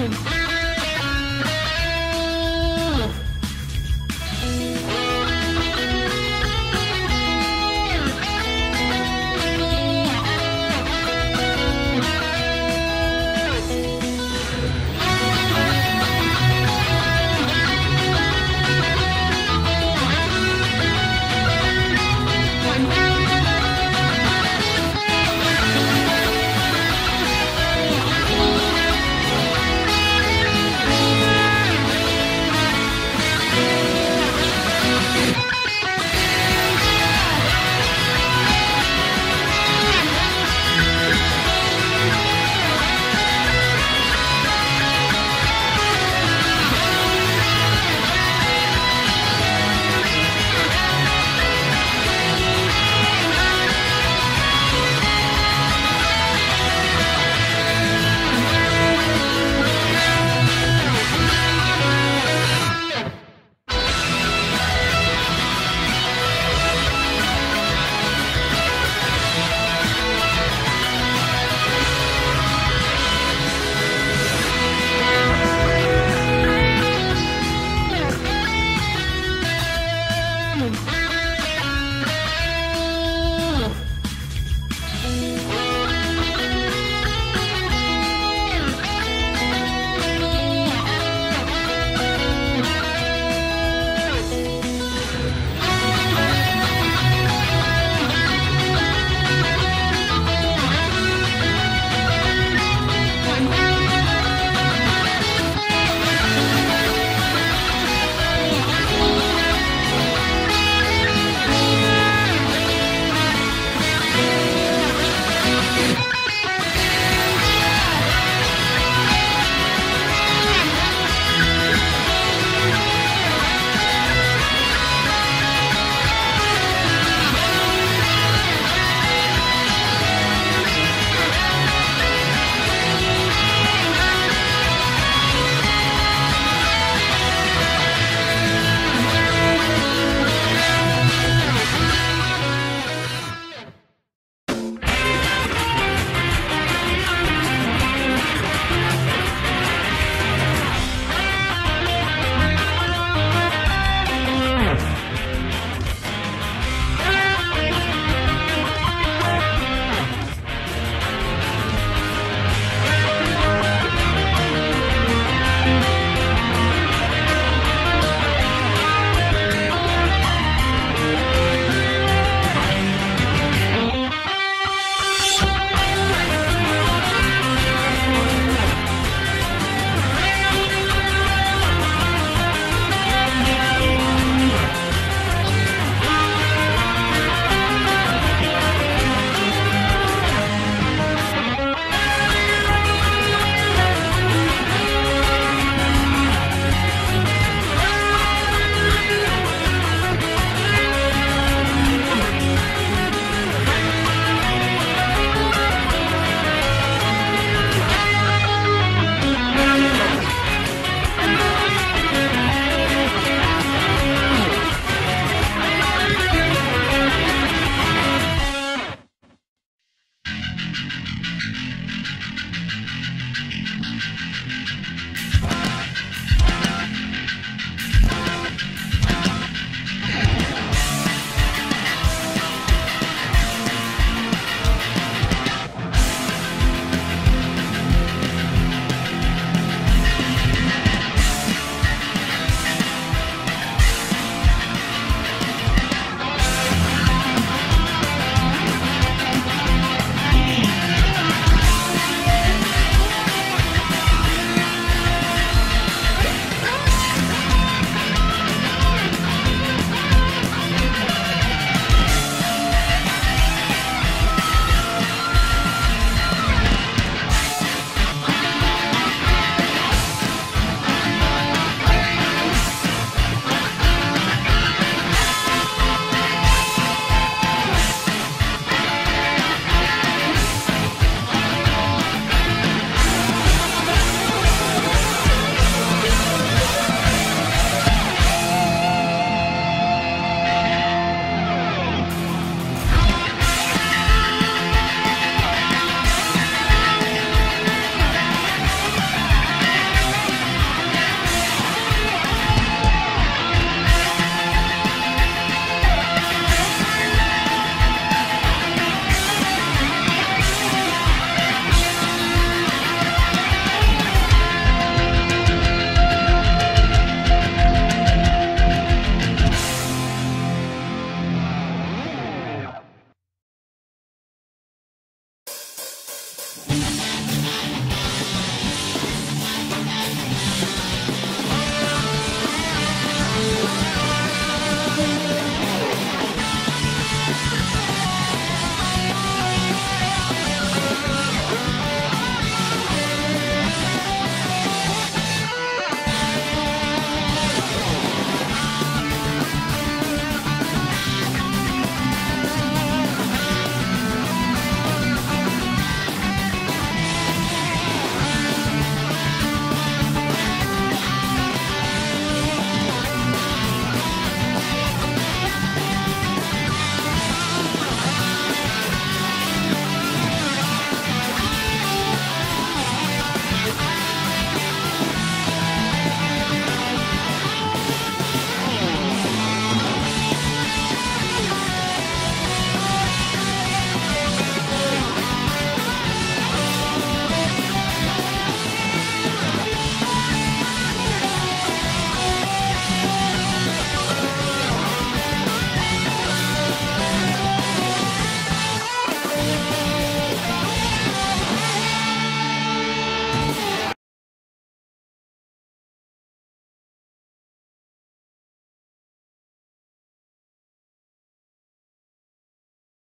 Shannon.